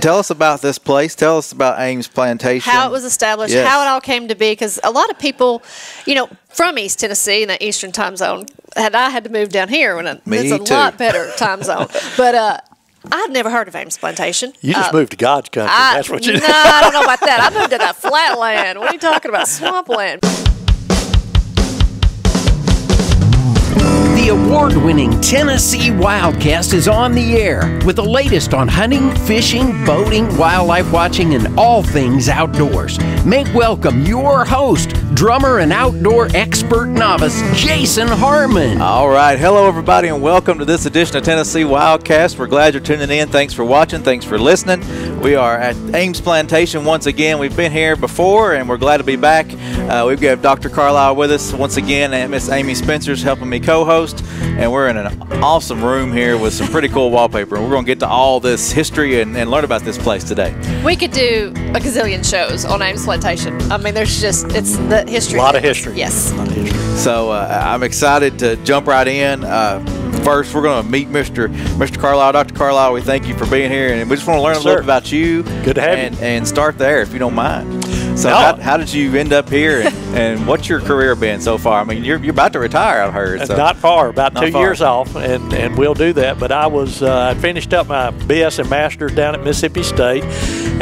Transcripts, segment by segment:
Tell us about this place. Tell us about Ames Plantation. How it was established, Yes. how it all came to be, because a lot of people, you know, from East Tennessee in the Eastern time zone, had I had to move down here when it, Me it's a too. lot better time zone. But uh, I'd never heard of Ames Plantation. You just Uh, moved to God's country. I, That's what you no, I don't know about that. I moved to that flatland. What are you talking about? Swampland. The award winning Tennessee Wildcast is on the air with the latest on hunting, fishing, boating, wildlife watching, and all things outdoors. Make welcome your host, drummer and outdoor expert novice, Jason Harmon. All right. Hello, everybody, and welcome to this edition of Tennessee Wildcast. We're glad you're tuning in. Thanks for watching. Thanks for listening. We are at Ames Plantation once again. We've been here before, and we're glad to be back. Uh, we've got Dr. Carlisle with us once again, and Miss Amy Spencer's helping me co-host. And we're in an awesome room here with some pretty cool wallpaper. And we're going to get to all this history and, and learn about this place today. We could do a gazillion shows on Ames Plantation. I mean, there's just, it's the history. A lot of history. Yes. A lot of history. So uh, I'm excited to jump right in. Uh, first, we're going to meet Mr. Mr. Carlisle, Dr. Carlisle. We thank you for being here, and we just want to learn Yes, a little sir. bit about you. Good to have you. and, And start there, if you don't mind. So, No. how, how did you end up here, and, and what's your career been so far? I mean, you're, you're about to retire, I've heard. So. Not far, about Not two far. years off, and, and we'll do that. But I was uh, I finished up my BS and Masters down at Mississippi State,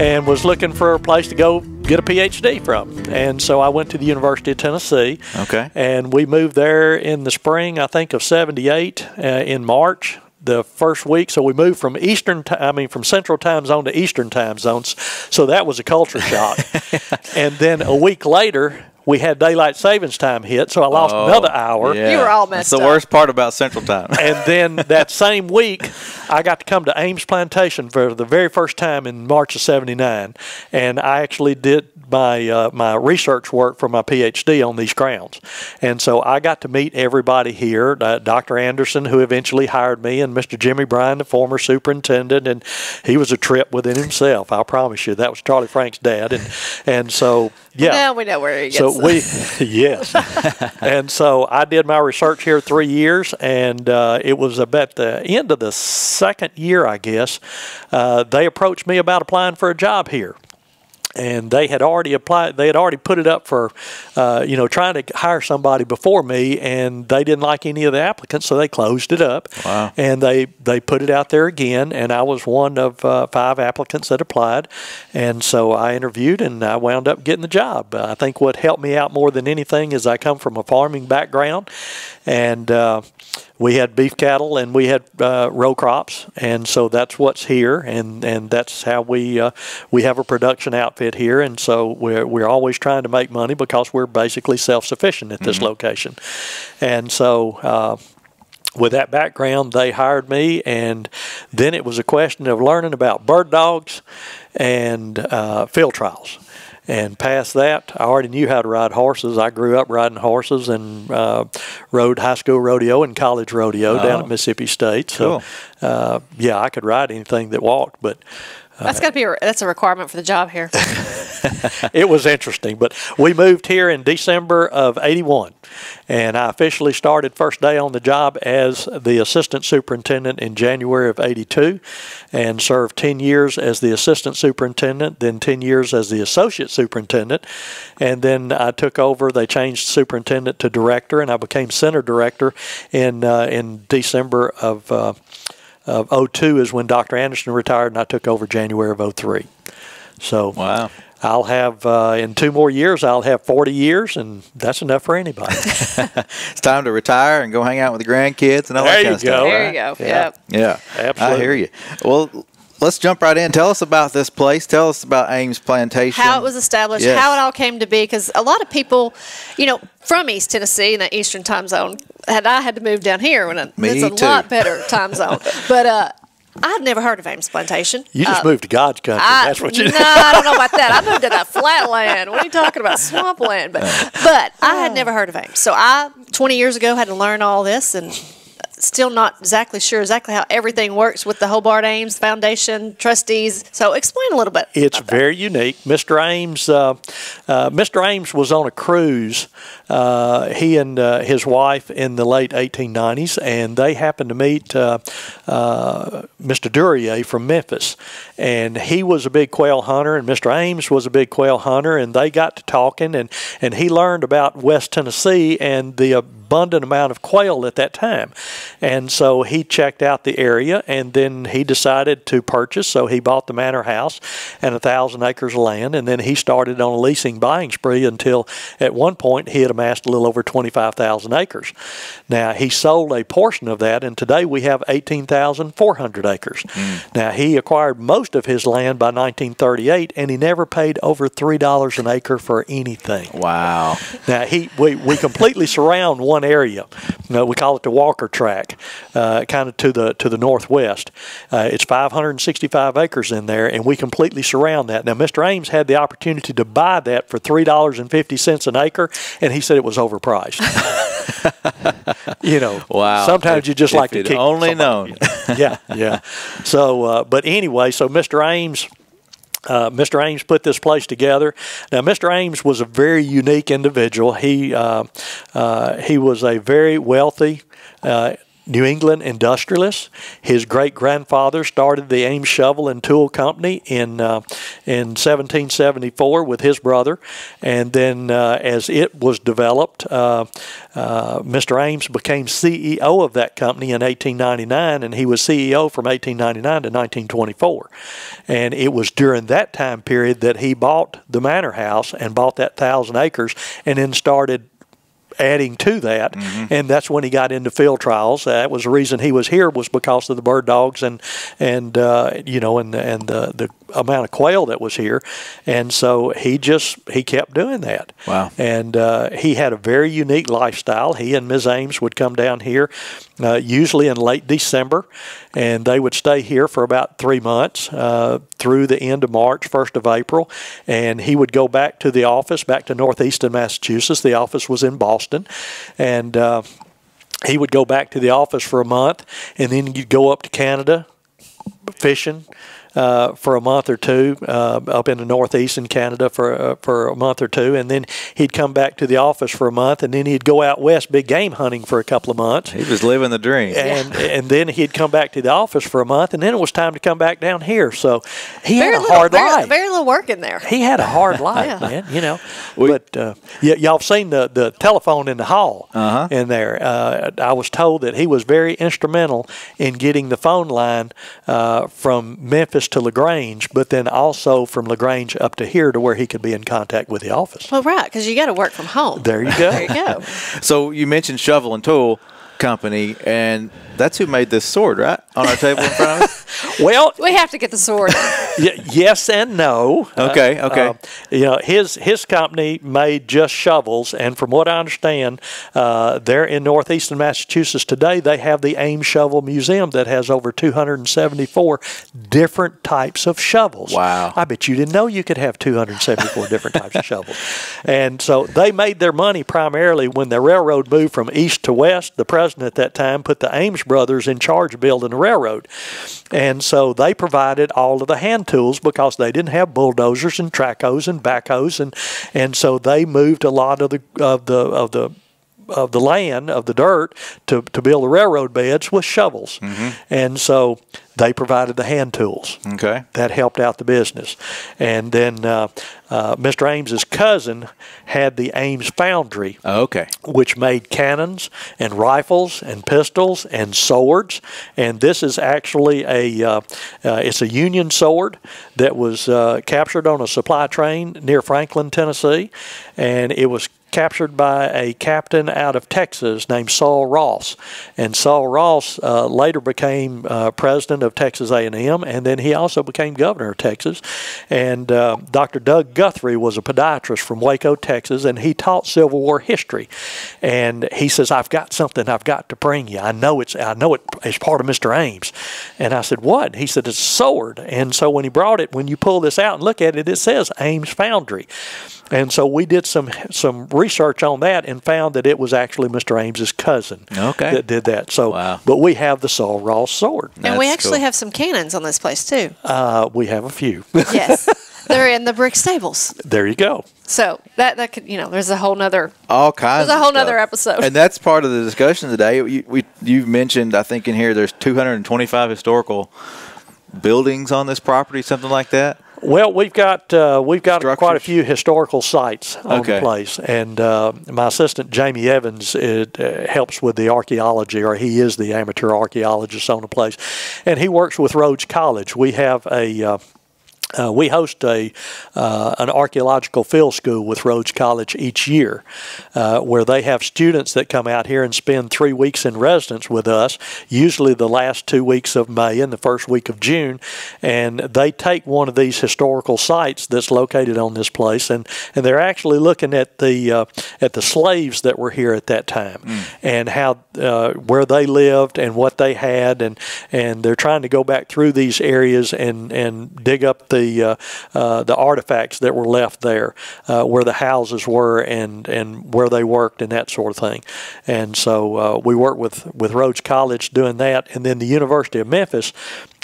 and was looking for a place to go get a PhD from. And so I went to the University of Tennessee. Okay. And we moved there in the spring, I think, of '78 uh, in March. The first week, so we moved from Eastern, ti- I mean, from Central Time Zone to Eastern Time Zones. So that was a culture shock. and then a week later, we had daylight savings time hit, so I lost Oh, another hour. yeah. You were all messed That's messed the up. worst part about Central Time. And then that same week, I got to come to Ames Plantation for the very first time in March of '79, and I actually did my uh, my research work for my PhD on these grounds. And so I got to meet everybody here, uh, Dr. Anderson, who eventually hired me, and Mr. Jimmy Bryan, the former superintendent, and he was a trip within himself. I promise you, that was Charlie Frank's dad, and and so yeah. Now we know where he gets So we, yes, and so I did my research here three years, and uh, it was about the end of the second year, I guess. Uh, they approached me about applying for a job here. And they had already applied. They had already put it up for, uh, you know, trying to hire somebody before me, and they didn't like any of the applicants, so they closed it up. Wow. And they they put it out there again, and I was one of uh, five applicants that applied, and so I interviewed, and I wound up getting the job. I think what helped me out more than anything is I come from a farming background, and uh, we had beef cattle and we had uh, row crops, and so that's what's here, and, and that's how we uh, we have a production outfit here, and so we're we're always trying to make money because we're basically self sufficient at this location, and so. Uh, with that background, they hired me, and then it was a question of learning about bird dogs and uh, field trials. And past that, I already knew how to ride horses. I grew up riding horses and uh, rode high school rodeo and college rodeo down Oh. at Mississippi State. So, Cool. uh, yeah, I could ride anything that walked, but That's got to be a, that's a requirement for the job here. it was interesting. But we moved here in December of 81, and I officially started first day on the job as the assistant superintendent in January of 82 and served 10 years as the assistant superintendent, then 10 years as the associate superintendent. And then I took over, they changed superintendent to director, and I became center director in, uh, in December of. Uh, of 02 is when Dr. Anderson retired, and I took over January of 03. So Wow. I'll have uh, in two more years. I'll have forty years, and that's enough for anybody. It's time to retire and go hang out with the grandkids and all There that kind you of stuff. go. there you go. Yeah. Yep. Yeah, I hear you. Well, let's jump right in. Tell us about this place. Tell us about Ames Plantation. how it was established, Yes. how it all came to be. Because a lot of people, you know, from East Tennessee in the Eastern time zone, had I had to move down here when it, Me it's a too. lot better time zone. But uh, I'd never heard of Ames Plantation. You just Uh, moved to God's country. I, that's what you. no, I don't know about that. I moved to that flatland. What are you talking about? Swampland. But but I had never heard of Ames. So I 20 years ago had to learn all this and still not exactly sure exactly how everything works with the Hobart Ames Foundation trustees. So explain a little bit. It's very unique. Mr. Ames, uh, uh, Mr. Ames was on a cruise. Uh, he and uh, his wife in the late 1890s, and they happened to meet uh, uh, Mr. Duryea from Memphis, and he was a big quail hunter, and Mr. Ames was a big quail hunter, and they got to talking, and and he learned about West Tennessee and the abundant amount of quail at that time. And so he checked out the area and then he decided to purchase. So he bought the manor house and a thousand acres of land. And then he started on a leasing buying spree until at one point he had amassed a little over 25,000 acres. Now he sold a portion of that and today we have 18,400 acres. Mm. Now he acquired most of his land by 1938 and he never paid over $3 an acre for anything. Wow. Now he we, we completely surround one area. You know, we call it the Walker Track, uh, kind of to the to the northwest. Uh, it's 565 acres in there, and we completely surround that. Now, Mr. Ames had the opportunity to buy that for three dollars and fifty cents an acre, and he said it was overpriced. you know, Wow. Sometimes If- you just like to kick only somebody. yeah, yeah. So, uh, but anyway, so Mr. Ames. Uh, Mr. Ames put this place together. Now, Mr. Ames was a very unique individual. He uh, uh, he was a very wealthy. New England industrialist. His great grandfather started the Ames Shovel and Tool Company in uh, in 1774 with his brother, and then uh, as it was developed, uh, uh, Mr. Ames became CEO of that company in 1899, and he was CEO from 1899 to 1924. And it was during that time period that he bought the manor house and bought that thousand acres, and then started adding to that, and that's when he got into field trials. That was the reason he was here was because of the bird dogs and and uh, you know and and the the amount of quail that was here, and so he just he kept doing that. Wow. And uh, he had a very unique lifestyle. He and Ms. Ames would come down here, uh, usually in late December, and they would stay here for about three months uh, through the end of March, first of April, and he would go back to the office, back to Northeastern Massachusetts. The office was in Boston, and. Uh, he would go back to the office for a month, and then you'd go up to Canada fishing uh, for a month or two uh, up in the northeast in Canada for uh, for a month or two, and then he'd come back to the office for a month, and then he'd go out west big game hunting for a couple of months. He was living the dream. And and then he'd come back to the office for a month, and then it was time to come back down here. So he Very had a little, hard very, life very little work in there. he had a hard life, Yeah. man. You know, but uh, y- y'all seen the, the telephone in the hall Uh-huh. in there. Uh, I was told that he was very instrumental in getting the phone line uh, from Memphis to Lagrange, but then also from Lagrange up to here to where he could be in contact with the office. Well, right, because you got to work from home. There you go. There you go. So you mentioned Shovel and Tool Company, and that's who made this sword, right? On our table in front of us? Well, We have to get the sword. Y- yes and no. Okay, okay. Uh, you know, his his company made just shovels, and from what I understand, uh, they're in northeastern Massachusetts today. They have the Ames Shovel Museum that has over 274 different types of shovels. Wow. I bet you didn't know you could have 274 different types of shovels. And so they made their money primarily when the railroad moved from east to west. The president at that time put the Ames brothers in charge of building the railroad. And so they provided all of the hand tools because they didn't have bulldozers and trackhoes and backhoes and and so they moved a lot of the of the of the of the land of the dirt to, to build the railroad beds with shovels. Mm-hmm. And so they provided the hand tools Okay. that helped out the business. And then uh, uh, Mr. Ames's cousin had the Ames Foundry, Oh, okay. which made cannons and rifles and pistols and swords. And this is actually a uh, uh, it's a Union sword that was uh, captured on a supply train near Franklin, Tennessee, and it was captured by a captain out of Texas named Sul Ross. And Sul Ross uh, later became uh, president of Texas A&M, and then he also became governor of Texas. And uh, Dr. Doug Guthrie was a podiatrist from Waco, Texas, and he taught Civil War history. And he says, "I've got something I've got to bring you. I know it's I know it is part of Mr. Ames." And I said, "What?" He said, "It's a sword." And so when he brought it, when you pull this out and look at it, it says Ames Foundry. And so we did some some research on that and found that it was actually Mr. Ames's cousin Okay. that did that. So, Wow. but we have the Sul Ross sword. and we actually cool. have some cannons on this place too. Uh, we have a few. Yes, they're in the brick stables. there you go. So that that could you know there's a whole nother all kinds. there's a whole stuff. nother episode. and that's part of the discussion today. You, we you've mentioned, I think in here, there's 225 historical buildings on this property, something like that. Well, we've got uh, we've got quite a few historical sites on Okay. the place, and uh, my assistant Jamie Evans it, uh, helps with the archaeology, or he is the amateur archaeologist on the place, and he works with Rhodes College. We have a uh, we host a uh, an archaeological field school with Rhodes College each year, uh, where they have students that come out here and spend three weeks in residence with us. Usually, the last two weeks of May and the first week of June, and they take one of these historical sites that's located on this place, and, and they're actually looking at the uh, at the slaves that were here at that time, and how uh, where they lived and what they had, and and they're trying to go back through these areas and and dig up the uh, uh, the artifacts that were left there, uh, where the houses were and and where they worked and that sort of thing. And so we work with with Rhodes College doing that, and then the University of Memphis.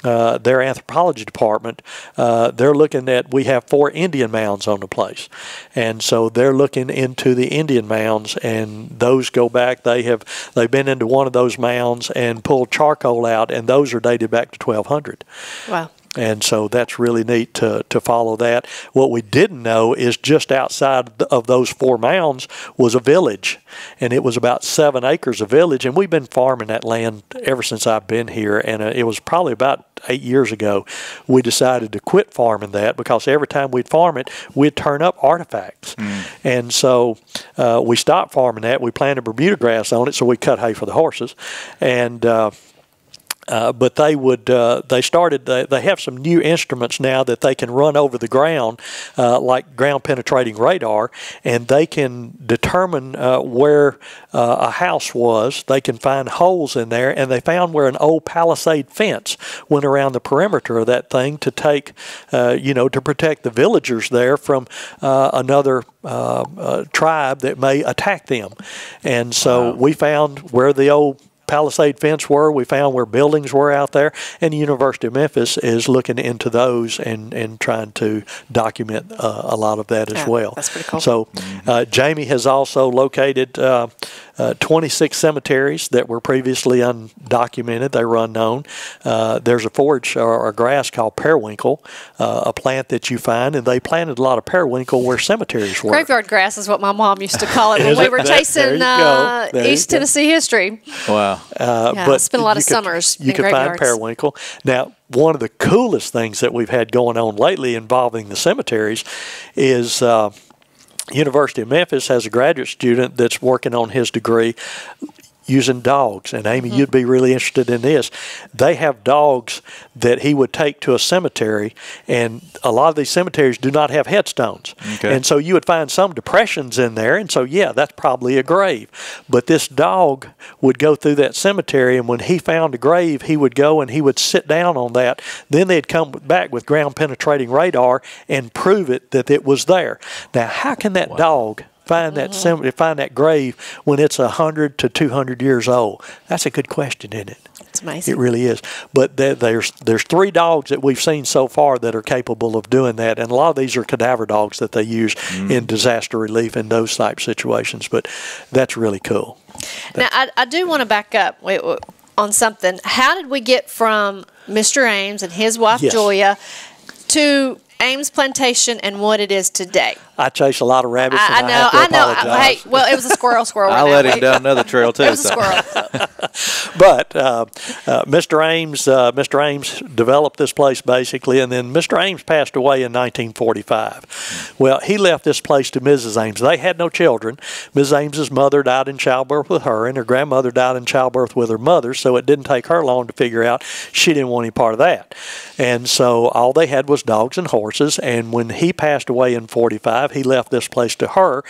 Uh, their anthropology department, uh, they're looking at. We have four Indian mounds on the place, and so they're looking into the Indian mounds, and those go back. They have they've been into one of those mounds and pulled charcoal out, and those are dated back to 1200. wow. And so that's really neat to, to follow that. What we didn't know is just outside of those four mounds was a village, and it was about seven acres of village. And we've been farming that land ever since I've been here. And uh, it was probably about eight years ago we decided to quit farming that because every time we'd farm it, we'd turn up artifacts. And so uh, we stopped farming that. We planted Bermuda grass on it, so we cut hay for the horses. And uh, uh, but they would uh, they started they, they have some new instruments now that they can run over the ground uh, like ground penetrating radar and they can determine uh, where uh, a house was. They can find holes in there and they found where an old palisade fence went around the perimeter of that thing to take uh, you know to protect the villagers there from uh, another uh, uh, tribe that may attack them. And so we found where the old Palisade fence were. We found where buildings were out there, and the University of Memphis is looking into those and, and trying to document uh, a lot of that as Yeah, well. that's pretty cool. So, uh, Jamie has also located uh, uh, 26 cemeteries that were previously undocumented. They were unknown. Uh, there's a forage or a grass called periwinkle, uh, a plant that you find, and they planted a lot of periwinkle where cemeteries were. Graveyard grass is what my mom used to call it when we were There- there chasing uh, East. Tennessee history. Wow. Uh, Yeah, I but spent a lot of could- summers You in can find periwinkle. Now, one of the coolest things that we've had going on lately involving the cemeteries is uh, University of Memphis has a graduate student that's working on his degree using dogs. And Amy, Mm-hmm. you'd be really interested in this. They have dogs that he would take to a cemetery, and a lot of these cemeteries do not have headstones. Okay. And so you would find some depressions in there, and so yeah, that's probably a grave. But this dog would go through that cemetery, and when he found a grave, he would go and he would sit down on that. Then they'd come back with ground penetrating radar and prove it that it was there. Now, how can that dog find that cemetery, find that grave when it's hundred to two hundred years old? That's a good question, isn't it? It's amazing. It really is. But there's there's three dogs that we've seen so far that are capable of doing that, and a lot of these are cadaver dogs that they use mm-hmm. in disaster relief and those type situations. But that's really cool. Now, I, I do want to back up wait, wait, on something. How did we get from Mr. Ames and his wife Yes. Julia to Ames Plantation and what it is today? I chase a lot of rabbits. I, I and know, have to I know. apologize. Hey, well, it was a squirrel, squirrel. I let him down another trail too. It was a squirrel. But uh, uh, Mr. Ames, uh, Mr. Ames developed this place basically, and then Mr. Ames passed away in 1945. Well, he left this place to Mrs. Ames. They had no children. Mrs. Ames's mother died in childbirth with her, and her grandmother died in childbirth with her mother. So it didn't take her long to figure out she didn't want any part of that. And so all they had was dogs and horses. And when he passed away in 45, he left this place to her.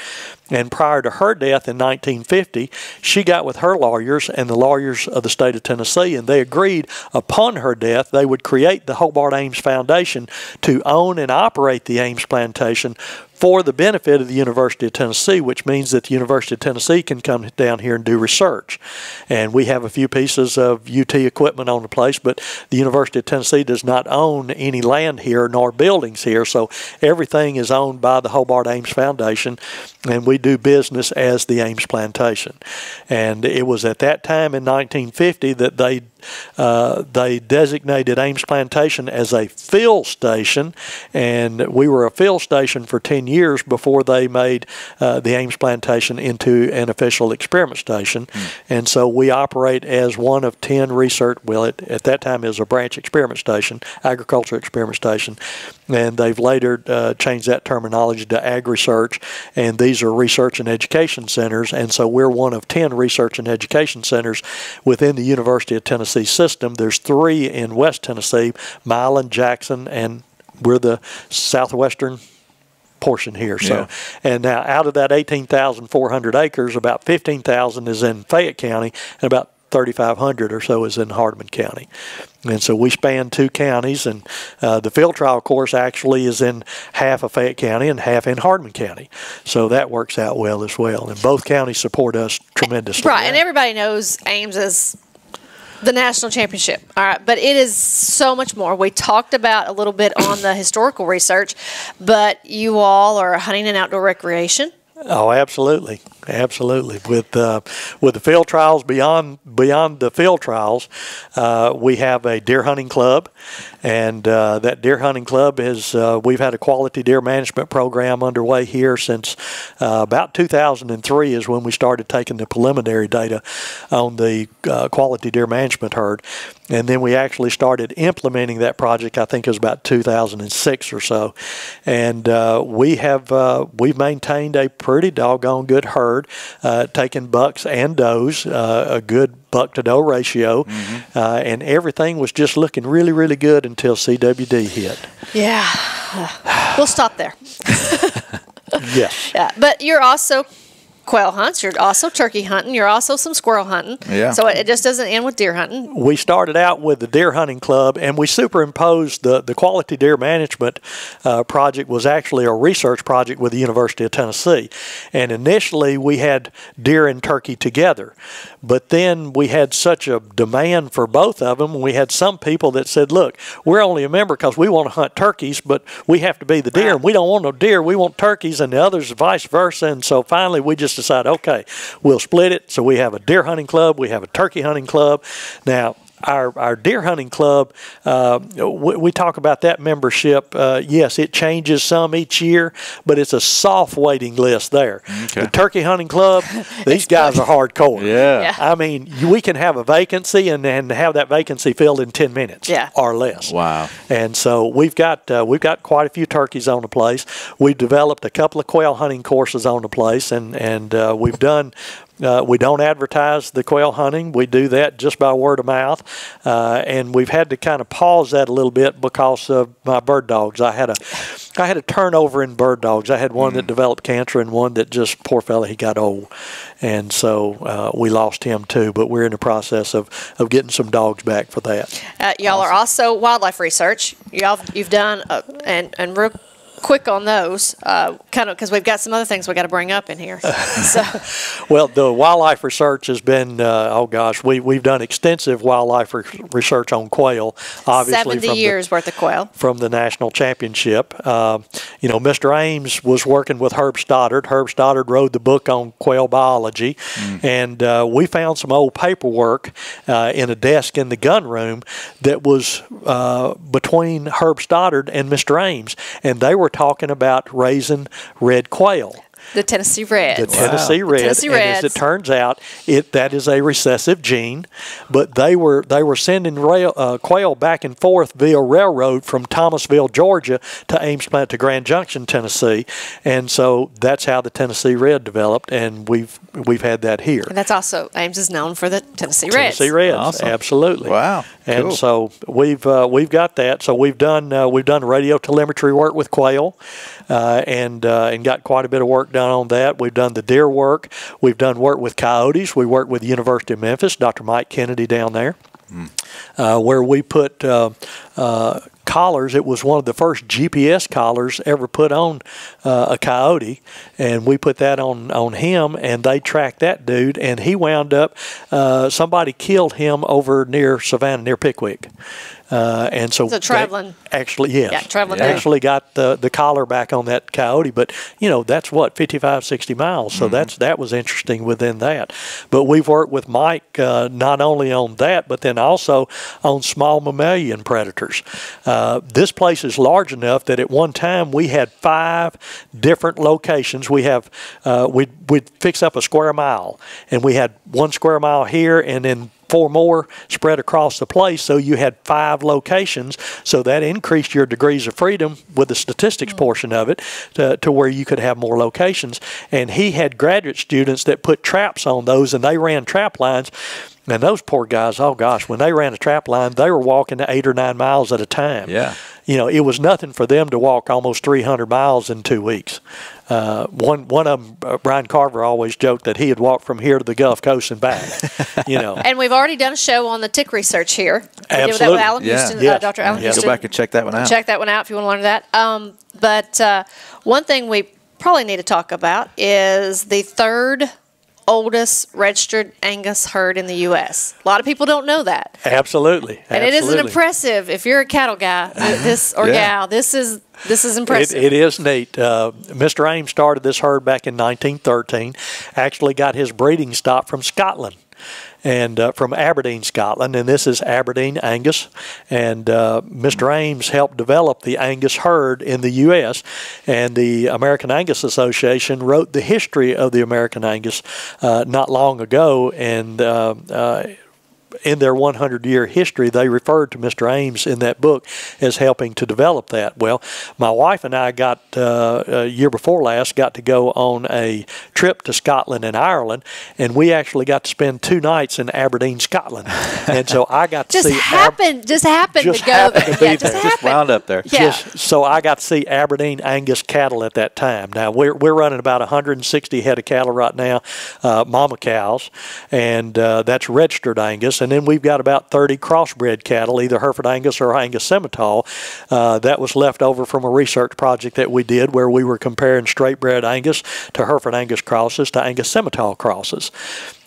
And prior to her death in 1950, she got with her lawyers and the lawyers of the state of Tennessee, and they agreed upon her death they would create the Hobart Ames Foundation to own and operate the Ames Plantation for the benefit of the University of Tennessee, which means that the University of Tennessee can come down here and do research. And we have a few pieces of UT equipment on the place, but the University of Tennessee does not own any land here nor buildings here, so everything is owned by the Hobart Ames Foundation, and we do business as the Ames Plantation. And it was at that time in 1950 that they uh, they designated Ames Plantation as a field station, and we were a field station for 10 years before they made uh, the Ames Plantation into an official experiment station. Mm. And so we operate as one of 10 research, well, it, at that time it was a branch experiment station, agriculture experiment station, and they've later uh, changed that terminology to ag research, and these are research and education centers, and so we're one of 10 research and education centers within the University of Tennessee system. There's three in West Tennessee, Milan, Jackson, and we're the southwestern portion here. So, yeah. and now out of that 18,400 acres, about 15,000 is in Fayette County, and about 3,500 or so is in Hardeman County. And so we span two counties, and uh, the field trial course actually is in half of Fayette County and half in Hardeman County. So that works out well as well. And both counties support us tremendously. Right, and everybody knows Ames is the national championship. All right, but it is so much more. We talked about a little bit on the historical research, but you all are hunting and outdoor recreation. Oh, absolutely, absolutely. With uh, with the field trials beyond beyond the field trials, uh, we have a deer hunting club, and uh, that deer hunting club is uh, we've had a quality deer management program underway here since uh, about 2003 is when we started taking the preliminary data on the uh, quality deer management herd, and then we actually started implementing that project. I think it was about 2006 or so, and we have we've maintained a doggone good herd, uh, taking bucks and does, uh, a good buck to doe ratio, mm-hmm. uh, and everything was just looking really, really good until CWD hit. Yeah, we'll stop there. yes. Yeah, but you're also quail hunts. You're also turkey hunting. You're also some squirrel hunting. Yeah. So it just doesn't end with deer hunting. We started out with the deer hunting club, and we superimposed the the quality deer management uh, project was actually a research project with the University of Tennessee, and initially we had deer and turkey together, but then we had such a demand for both of them. We had some people that said, "Look, we're only a member because we want to hunt turkeys, but we have to be the deer, and we don't want no deer. We want turkeys, and the others vice versa." And so finally, we just decided, okay, we'll split it. So we have a deer hunting club, we have a turkey hunting club. Now, our, our deer hunting club, uh, we, we, talk about that membership. Uh, yes, it changes some each year, but it's a soft waiting list there. Okay. The turkey hunting club, these guys are hardcore. Yeah. yeah. I mean, we can have a vacancy and, and have that vacancy filled in 10 minutes yeah. or less. Wow. And so we've got, uh, we've got quite a few turkeys on the place. We've developed a couple of quail hunting courses on the place, and, and uh, we've done uh, we don't advertise the quail hunting. We do that just by word of mouth, uh, and we've had to kind of pause that a little bit because of my bird dogs. I had a, I had a turnover in bird dogs. I had one mm. that developed cancer and one that just poor fella he got old, and so uh, we lost him too. But we're in the process of, of getting some dogs back for that. Uh, y'all awesome. are also wildlife research. Y'all you've done uh, and and real quick on those, uh, kind of because we've got some other things we got to bring up in here. So. well, the wildlife research has been uh, oh gosh, we we've done extensive wildlife re- research on quail. Obviously, seventy years the, worth of quail from the national championship. Uh, you know, Mr. Ames was working with Herb Stoddard. Herb Stoddard wrote the book on quail biology, mm. and uh, we found some old paperwork uh, in a desk in the gun room that was uh, between Herb Stoddard and Mr. Ames, and they were talking about raising red quail. The Tennessee Red. The Tennessee wow. Red. Tennessee and as it turns out, it that is a recessive gene, but they were they were sending rail, uh, quail back and forth via railroad from Thomasville, Georgia, to Ames Plant to Grand Junction, Tennessee, and so that's how the Tennessee Red developed, and we've we've had that here. And that's also Ames is known for the Tennessee Reds. Tennessee Reds, awesome. absolutely. Wow. And cool. so we've uh, we've got that. So we've done uh, we've done radio telemetry work with quail, uh, and uh, and got quite a bit of work done on that. We've done the deer work. We've done work with coyotes. We worked with the University of Memphis, Dr. Mike Kennedy down there, mm. where we put uh, uh, collars. It was one of the first GPS collars ever put on uh, a coyote, and we put that on on him, and they tracked that dude, and he wound up. Uh, somebody killed him over near Savannah, near Pickwick. Uh, and so, So traveling- actually yes. Yeah, traveling Yeah. actually got the the collar back on that coyote but you know that's what 55 60 miles. So that's that was interesting within that. But we've worked with mike uh, not only on that but then also on small mammalian predators. Uh, this place is large enough that at one time we had five different locations. We have uh, we'd, we'd fix up a square mile and we had one square mile here and then four more spread across the place. So you had five locations. So that increased your degrees of freedom with the statistics mm. portion of it to, to where you could have more locations. And he had graduate students that put traps on those and they ran trap lines. And those poor guys, oh gosh, when they ran a trap line, they were walking eight or nine miles at a time. Yeah. You know, it was nothing for them to walk almost 300 miles in two weeks. Uh, one one of them, uh, Brian Carver, always joked that he had walked from here to the Gulf Coast and back. You know, And we've already done a show on the tick research here. We with Absolutely. Alan Yeah. Houston, uh, Dr. Alan Yes. Go back and check that one out. Check that one out if you want to learn that. Um, but uh, one thing we probably need to talk about is the third oldest registered Angus herd in the U.S. A lot of people don't know that. absolutely, And it isn't impressive if you're a cattle guy. This or Yeah. gal, this is this is It, impressive. it is neat. Uh, Mr. Ames started this herd back in 1913. Actually, got his breeding stock from Scotland. And uh, from Aberdeen, Scotland, and this is Aberdeen Angus. And uh, Mr. Ames helped develop the Angus herd in the U.S. And the American Angus Association wrote the history of the American Angus uh, not long ago. And uh, uh, in their 100 year history, they referred to Mr. Ames in that book as helping to develop that. Well, my wife and I got, uh, a year before last, got to go on a trip to Scotland and Ireland, and we actually got to spend two nights in Aberdeen, Scotland. And so I got to just see. Ab- happened, just happened just to go happened there. to be yeah, just there. Just happened. wound up there. Yeah. just so I got to see Aberdeen Angus cattle at that time. Now we're we're running about 160 head of cattle right now, uh, mama cows, and uh, that's registered Angus. And then we've got about 30 crossbred cattle, either Hereford Angus or Angus Simmental. Uh, that was left over from a research project that we did where we were comparing straightbred Angus to Hereford Angus crosses to Angus Simmental crosses.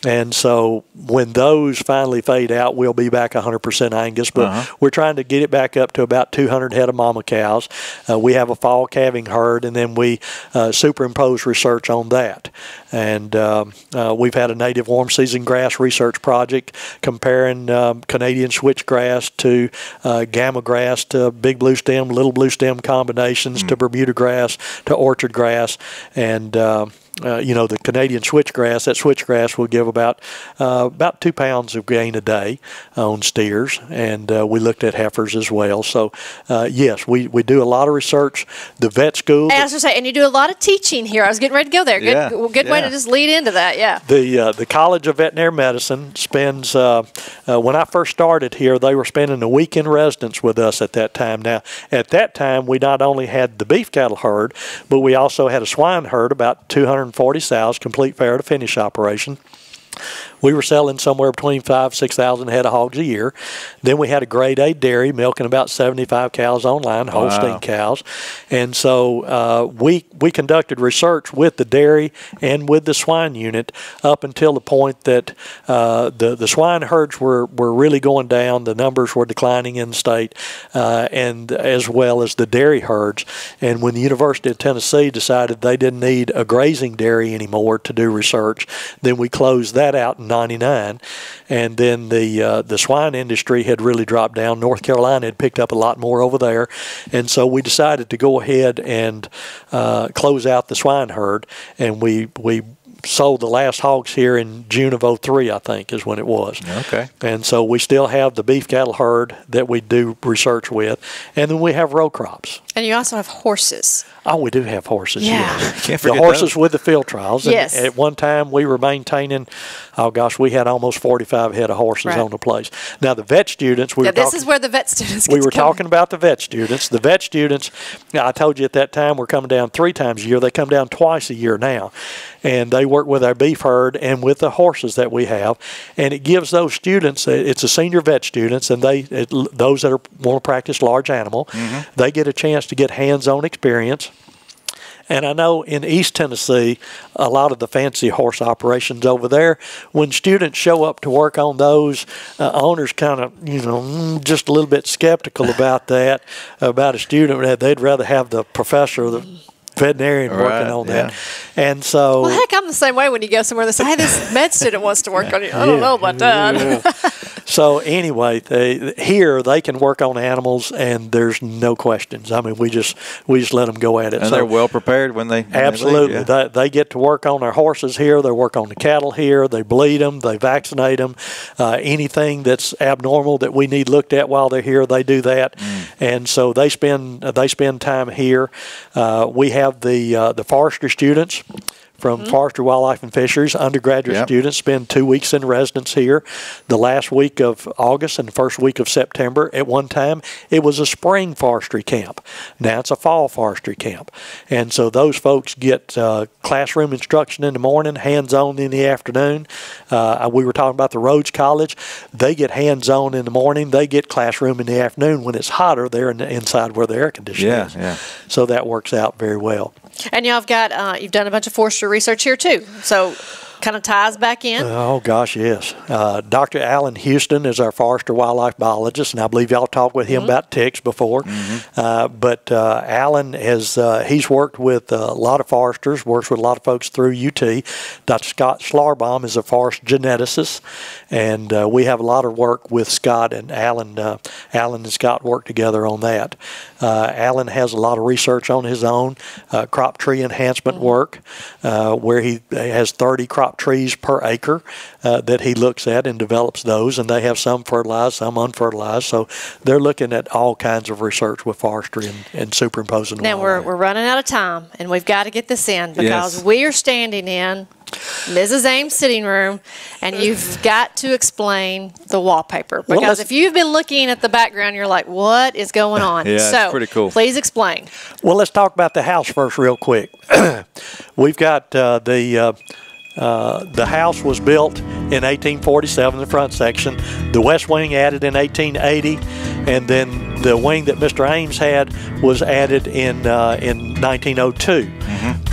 And so when those finally fade out, we'll be back 100% Angus. But we're trying to get it back up to about 200 head of mama cows. Uh, we have a fall calving herd, and then we uh, superimpose research on that. And um, uh, we've had a native warm season grass research project comparing um, Canadian switchgrass to uh, gamagrass to big blue stem, little blue stem combinations to Bermuda grass to orchard grass. And um, uh, you know, the Canadian switchgrass, that switchgrass will give about uh, about two pounds of gain a day on steers, and uh, we looked at heifers as well. So, uh, yes, we, we do a lot of research. The vet school, And I was going to say, and you do a lot of teaching here. I was getting ready to go there. Good, Yeah, good way to just lead into that. Yeah. the uh, the College of Veterinary Medicine spends. Uh, uh, when I first started here, they were spending a week in residence with us at that time. Now, at that time, we not only had the beef cattle herd, but we also had a swine herd, about 240 sows, complete farrow to finish operation. We were selling somewhere between five, six thousand head of hogs a year. Then we had a grade A dairy milking about seventy-five cows online, Holstein Wow. cows, and so uh, we we conducted research with the dairy and with the swine unit up until the point that uh, the the swine herds were were really going down. The numbers were declining in the state, uh, and as well as the dairy herds. And when the University of Tennessee decided they didn't need a grazing dairy anymore to do research, then we closed that out '99. And then the uh, the swine industry had really dropped down. North Carolina had picked up a lot more over there, and so we decided to go ahead and uh, close out the swine herd. And we we sold the last hogs here in June of 03, I think, is when it was. Okay. And so we still have the beef cattle herd that we do research with, and then we have row crops. And you also have horses. Oh, we do have horses. Yeah. Yes. Can't the horses those. with the field trials. And Yes. At one time, we were maintaining. Oh gosh, we had almost forty-five head of horses Right. on the place. Now the vet students. We Yeah, were this talking, is where the vet students we to were come. talking about the vet students. The vet students, I told you at that time, we're coming down three times a year. They come down twice a year now, and they work with our beef herd and with the horses that we have, and it gives those students. It's a senior vet students, and they it, those that are, want to practice large animal, they get a chance to get hands-on experience. And I know in East Tennessee, a lot of the fancy horse operations over there, when students show up to work on those, uh, owners kind of, you know, mm, just a little bit skeptical about that, about a student. They'd rather have the professor, the veterinarian Right, working on yeah. that. And so. Well, heck, I'm the same way when you go somewhere and they say, hey, this med student wants to work on you. I don't Yeah. know about that. So anyway, they, here they can work on animals, and there's no questions. I mean, we just we just let them go at it. And So- they're well prepared when they when they leave, Absolutely. yeah. They, they get to work on their horses here. They work on the cattle here. They bleed them. They vaccinate them. Uh, anything that's abnormal that we need looked at while they're here, they do that. Mm. And so they spend they spend time here. Uh, we have the uh, the forestry students. From Forestry, Wildlife, and Fisheries, undergraduate Yep. students spend two weeks in residence here. The last week of August and the first week of September, at one time, it was a spring forestry camp. Now it's a fall forestry camp. And so those folks get uh, classroom instruction in the morning, hands on in the afternoon. Uh, we were talking about the Rhodes College. They get hands on in the morning, they get classroom in the afternoon. When it's hotter, they're in the, inside where the air conditioning Yeah, is. yeah. So that works out very well. And y'all have got, uh, you've done a bunch of forestry research here too. So kind of ties back in. Oh gosh, yes. Uh, Dr. Alan Houston is our forester wildlife biologist, and I believe y'all talked with him about ticks before. Uh, but uh, Alan has uh, he's worked with a lot of foresters, works with a lot of folks through UT. Dr. Scott Schlarbaum is a forest geneticist, and uh, we have a lot of work with Scott and Alan. Uh, Alan and Scott work together on that. Uh, Alan has a lot of research on his own, uh, crop tree enhancement work, uh, where he has 30 crop trees per acre uh, that he looks at and develops those, and they have some fertilized, some unfertilized. So they're looking at all kinds of research with forestry and, and superimposing. Now we're, we're running out of time, and we've got to get this in because Yes. we are standing in Mrs. Ames' sitting room, and you've got to explain the wallpaper because let's- if you've been looking at the background, you're like, "What is going on?" Yeah, so pretty cool. Please explain. Well, let's talk about the house first, real quick. We've got uh, the uh, uh, the house was built in 1847, the front section. The west wing added in 1880, and then the wing that Mr. Ames had was added in uh, in 1902.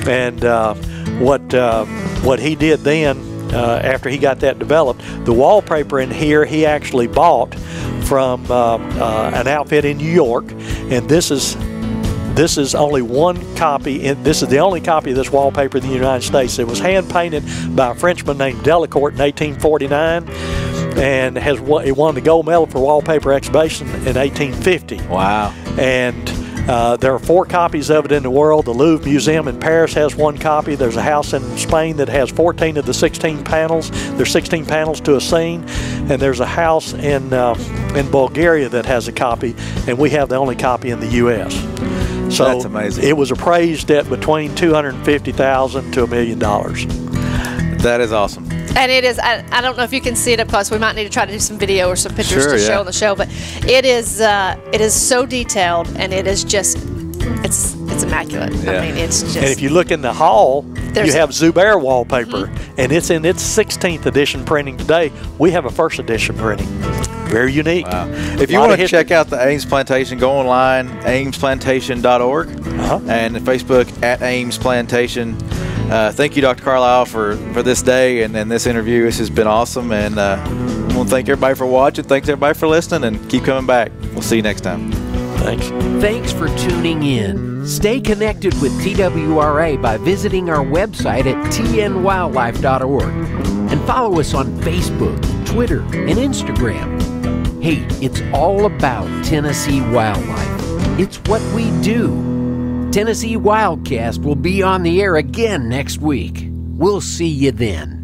And uh, what uh, what he did then, uh, after he got that developed, the wallpaper in here he actually bought from uh, uh, an outfit in New York, and this is this is only one copy. In, this is the only copy of this wallpaper in the United States. It was hand painted by a Frenchman named Delicourt in 1849, and has won, it won the gold medal for wallpaper exhibition in 1850. Wow. And uh, there are four copies of it in the world. The Louvre Museum in Paris has one copy. There's a house in Spain that has 14 of the 16 panels. There's 16 panels to a scene, and there's a house in uh, in Bulgaria that has a copy, and we have the only copy in the U.S. So That's amazing. It was appraised at between 250,000 to a million dollars. That is awesome. And it is, I, I don't know if you can see it up close. We might need to try to do some video or some pictures Sure, to yeah. show on the show. But it is, uh, it is so detailed and it is just, it's it's immaculate. Yeah. I mean, it's just. And if you look in the hall, you have Zuber wallpaper, and it's in its 16th edition printing today. We have a first edition printing. Very unique. Wow. If you want to check out the Ames Plantation, go online, amesplantation.org, Uh-huh. and Facebook at Ames Plantation. Uh, thank you, Dr. Carlisle, for, for this day and, and this interview. This has been awesome. And uh, I want to thank everybody for watching. Thanks, everybody, for listening, and keep coming back. We'll see you next time. Thanks. Thanks for tuning in. Stay connected with TWRA by visiting our website at tnwildlife.org and follow us on Facebook, Twitter, and Instagram. Hey, it's all about Tennessee wildlife. It's what we do. Tennessee Wildcast will be on the air again next week. We'll see you then.